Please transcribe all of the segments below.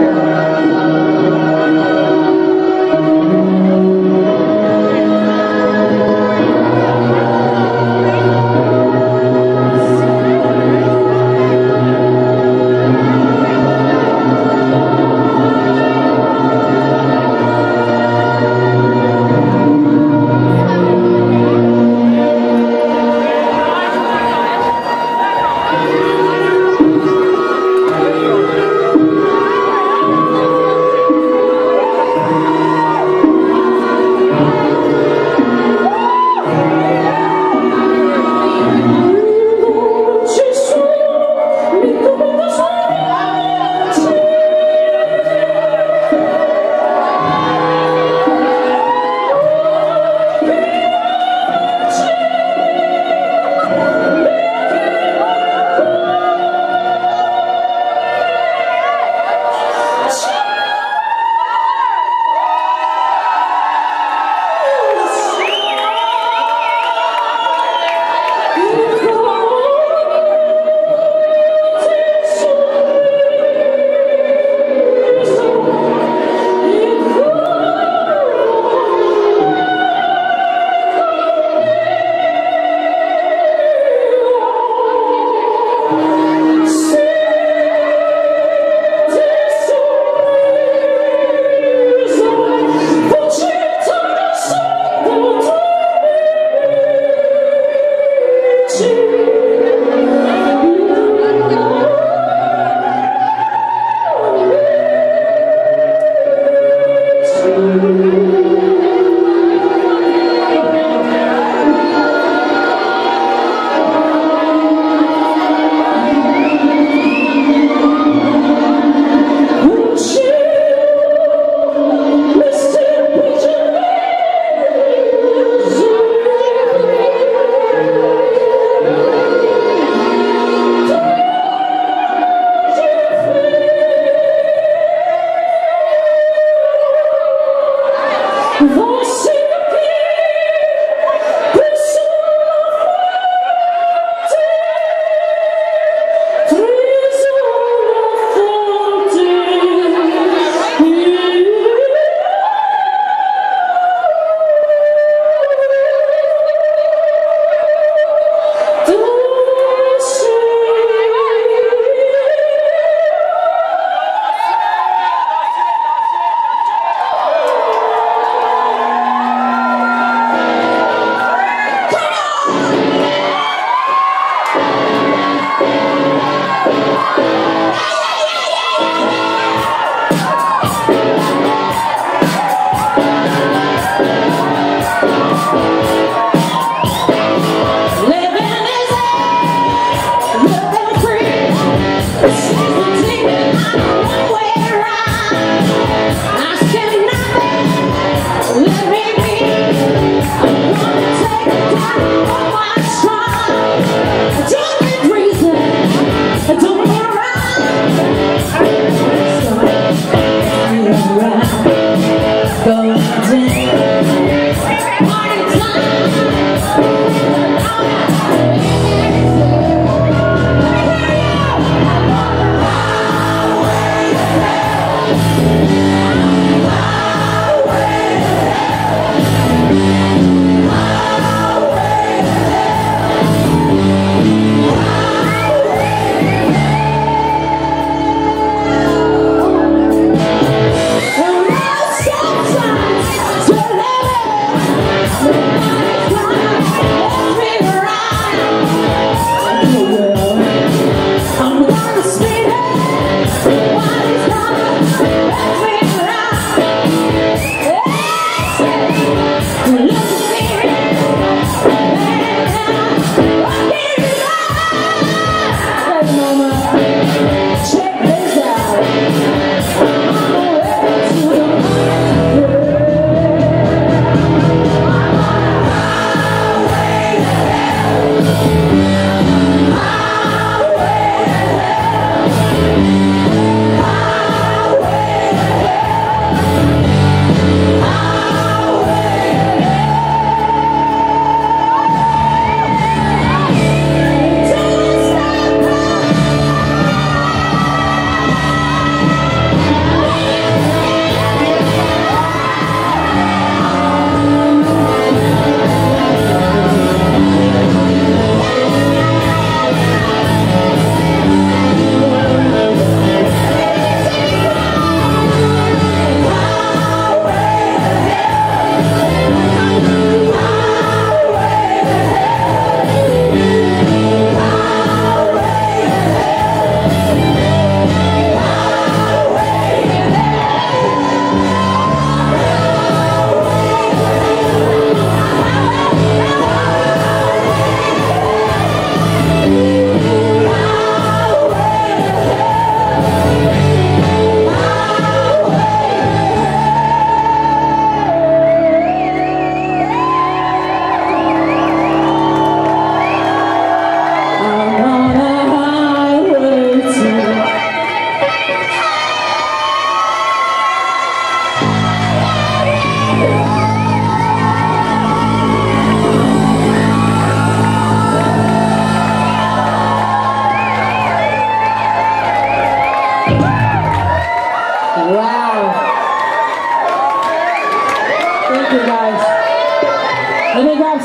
Thank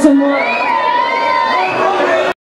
怎么